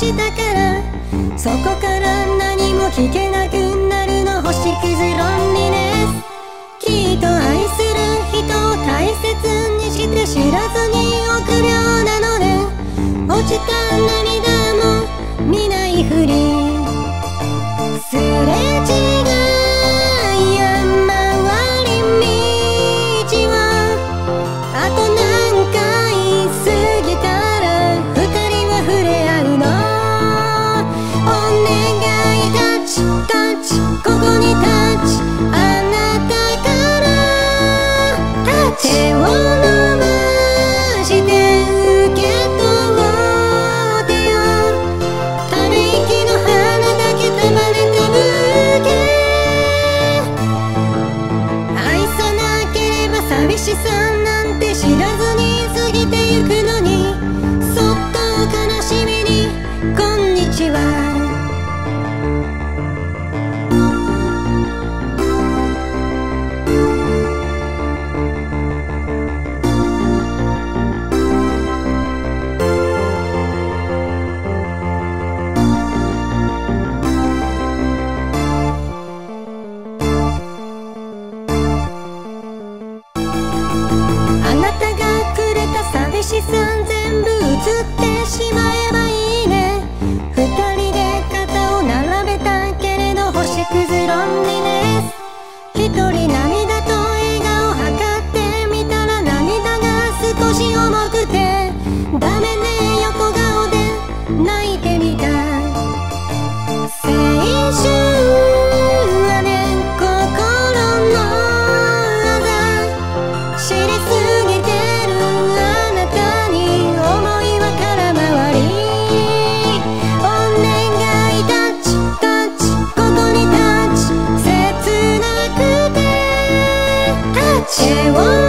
らそこから何も聞けなくなるの星屑論理ですきっと愛する人を大切にして知らずに臆病なので落ちた涙も見ないふりちここに立ちあなたから立ち手を伸ばして受け取ってよ。ため息の花だけたまれたブー愛さなければ寂しさな全始部给我